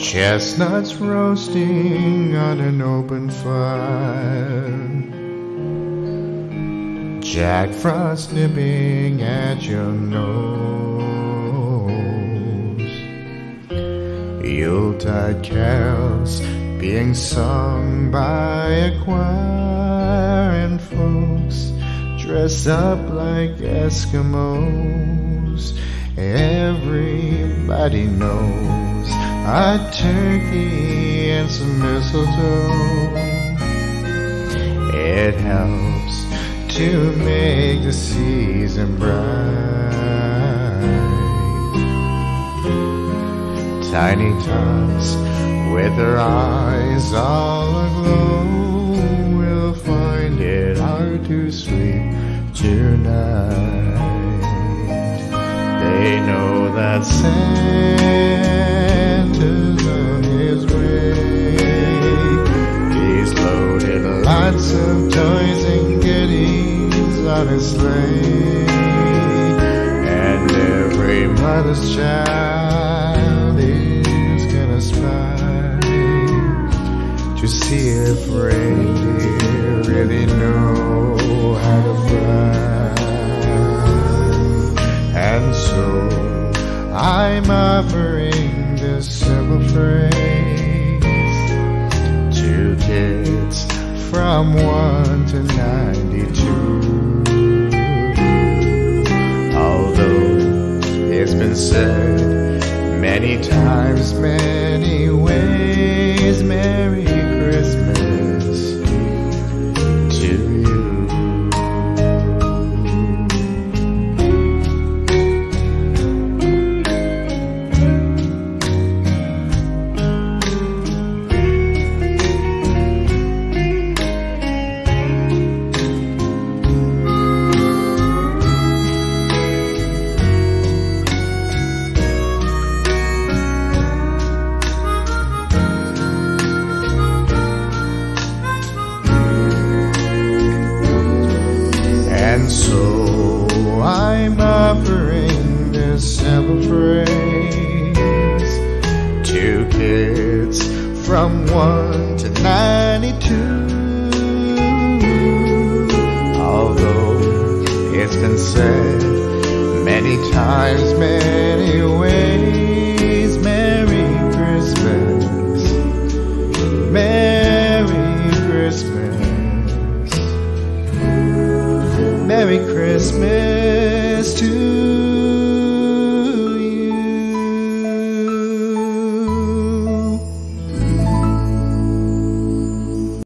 Chestnuts roasting on an open fire. Jack Frost nipping at your nose. Yuletide carols being sung by a choir and folks dress up like Eskimos. Everybody knows a turkey and some mistletoe. It helps to make the season bright. Tiny tots with their eyes all aglow will find it hard to sleep tonight. They know that Santa's his. And every mother's child is gonna spy to see if reindeer really know how to fly. And so I'm offering this simple phrase to kids from 1 to 92. Many times, many simple phrase to kids from 1 to 92. Although it's been said many times, many ways, Merry Christmas. Merry Christmas. Merry Christmas to